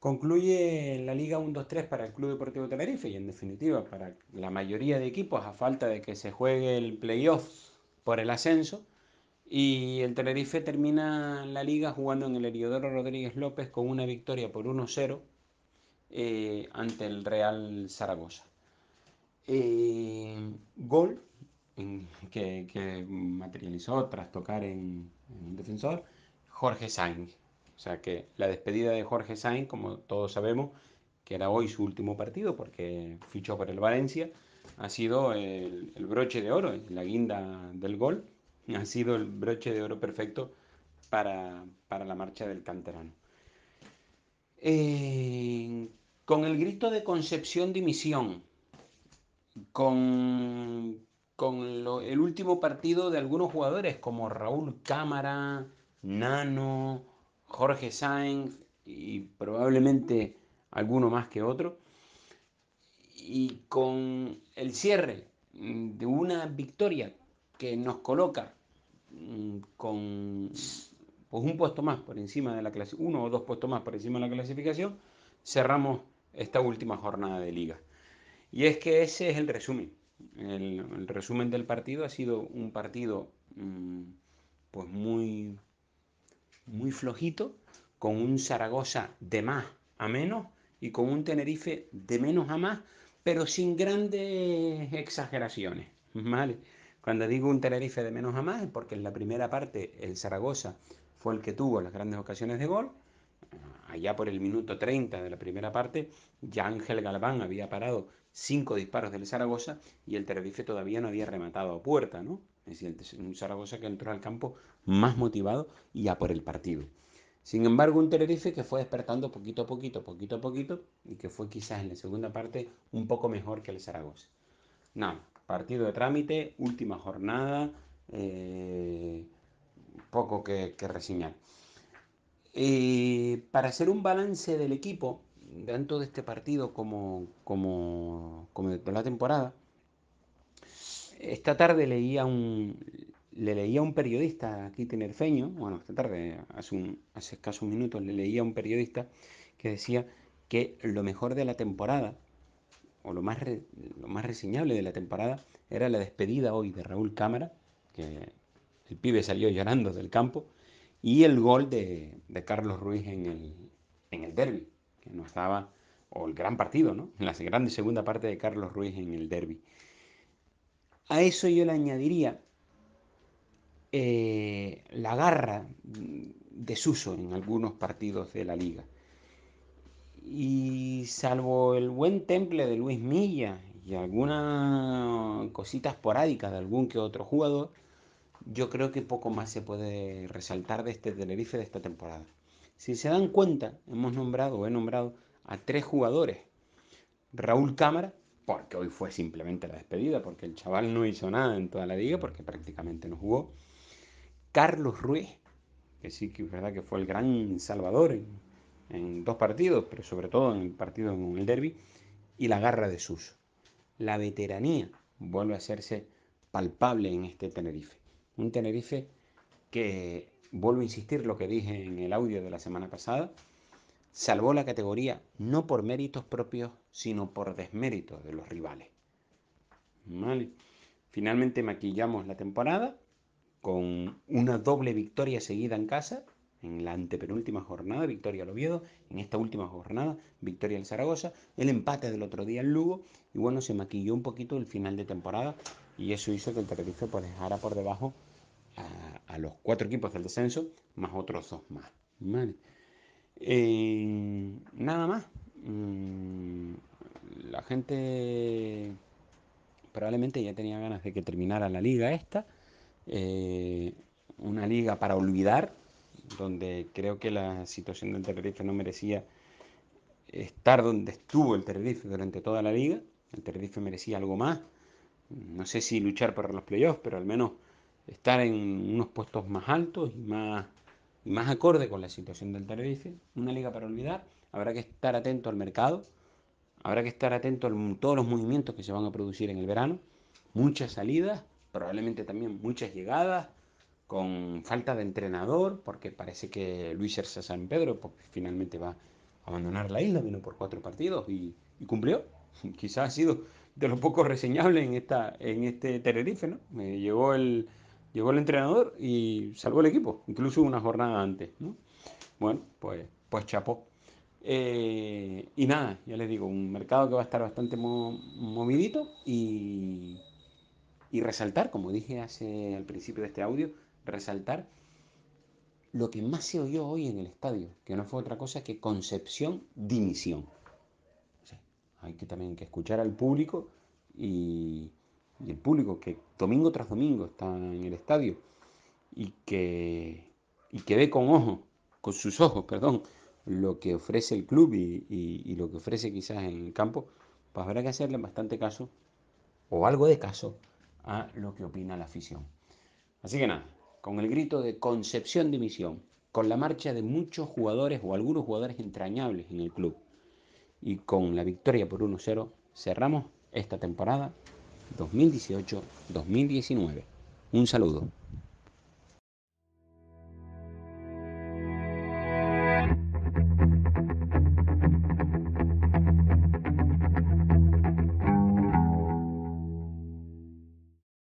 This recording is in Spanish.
Concluye la Liga 1-2-3 para el Club Deportivo Tenerife y en definitiva para la mayoría de equipos a falta de que se juegue el playoff por el ascenso. Y el Tenerife termina la liga jugando en el Heriodoro Rodríguez López con una victoria por 1-0 eh, ante el Real Zaragoza. Eh, gol que, materializó tras tocar en, un defensor Jorge Sainz. O sea que la despedida de Jorge Sainz, como todos sabemos, que era hoy su último partido porque fichó por el Valencia, ha sido el, broche de oro, la guinda del gol, ha sido el broche de oro perfecto para, la marcha del canterano. Con el grito de Concepción dimisión, con, con el último partido de algunos jugadores como Raúl Cámara, Nano, Jorge Sainz y probablemente alguno más que otro. Y con el cierre de una victoria que nos coloca mm, con pues, un puesto más por encima de la clasificación, uno o dos puestos más por encima de la clasificación, cerramos esta última jornada de liga. Y es que ese es el resumen. El, resumen del partido ha sido un partido mm, pues muy muy flojito, con un Zaragoza de más a menos y con un Tenerife de menos a más, pero sin grandes exageraciones. ¿vale? Cuando digo un Tenerife de menos a más es porque en la primera parte el Zaragoza fue el que tuvo las grandes ocasiones de gol. Allá por el minuto 30 de la primera parte, ya Ángel Galván había parado cinco disparos del Zaragoza y el Tenerife todavía no había rematado a puerta, ¿no? Es decir, un Zaragoza que entró al campo más motivado y a por el partido. Sin embargo, un Tenerife que fue despertando poquito a poquito, poquito a poquito, y que fue quizás en la segunda parte un poco mejor que el Zaragoza. Nada, partido de trámite, última jornada, eh, poco que, reseñar. Eh, para hacer un balance del equipo, tanto de este partido como, como, como de la temporada, esta tarde leía un, le leía a un periodista aquí tenerfeño, bueno, esta tarde, hace, un, hace escasos minutos, le leía a un periodista que decía que lo mejor de la temporada, o lo más, lo más reseñable de la temporada, era la despedida hoy de Raúl Cámara, que el pibe salió llorando del campo, y el gol de, Carlos Ruiz en el, en el derby, no estaba, o el gran partido, ¿no? La grande segunda parte de Carlos Ruiz en el derby. A eso yo le añadiría eh, la garra de Suso en algunos partidos de la liga. Y salvo el buen temple de Luis Milla y algunas cositas esporádicas de algún que otro jugador, yo creo que poco más se puede resaltar de este Tenerife de esta temporada. Si se dan cuenta, hemos nombrado o he nombrado a tres jugadores. Raúl Cámara, porque hoy fue simplemente la despedida, porque el chaval no hizo nada en toda la liga, porque prácticamente no jugó. Carlos Ruiz, que sí que es verdad que fue el gran salvador en, dos partidos, pero sobre todo en el partido en el derby, y la garra de Suso. La veteranía vuelve a hacerse palpable en este Tenerife. Un Tenerife que, vuelvo a insistir lo que dije en el audio de la semana pasada, salvó la categoría no por méritos propios, sino por desméritos de los rivales. Finalmente maquillamos la temporada con una doble victoria seguida en casa, en la antepenúltima jornada, victoria al Oviedo, en esta última jornada, victoria al Zaragoza, el empate del otro día en Lugo, y bueno, se maquilló un poquito el final de temporada, y eso hizo que el Tenerife pues, dejara por debajo a, los cuatro equipos del descenso, más otros dos más. Eh, nada más. Mm, la gente probablemente ya tenía ganas de que terminara la liga esta. Eh, una liga para olvidar, donde creo que la situación del Tenerife no merecía estar donde estuvo el Tenerife durante toda la liga. El Tenerife merecía algo más. No sé si luchar por los playoffs, pero al menos estar en unos puestos más altos y más, y más acorde con la situación del Tenerife. Una liga para olvidar. Habrá que estar atento al mercado. Habrá que estar atento a todos los movimientos que se van a producir en el verano. Muchas salidas, probablemente también muchas llegadas, con falta de entrenador, porque parece que Luis Erza San Pedro pues, finalmente va a abandonar la isla, vino por cuatro partidos y, cumplió. Quizás ha sido de lo poco reseñable en, esta, en este Tenerife, ¿no? Me llegó el, llegó el entrenador y salvó el equipo, incluso una jornada antes, ¿no? Bueno, pues, pues chapó. Eh, y nada, ya les digo, un mercado que va a estar bastante movidito y, y resaltar, como dije hace al principio de este audio, resaltar lo que más se oyó hoy en el estadio, que no fue otra cosa que concepción dimisión. hay que también que escuchar al público y, el público que domingo tras domingo está en el estadio y que, y que ve con ojo, con sus ojos, perdón, lo que ofrece el club y, y, lo que ofrece quizás en el campo, pues habrá que hacerle bastante caso o algo de caso a lo que opina la afición. Así que nada, con el grito de Concepción de Misión, con la marcha de muchos jugadores o algunos jugadores entrañables en el club y con la victoria por 1-0, cerramos esta temporada 2018-2019. Un saludo.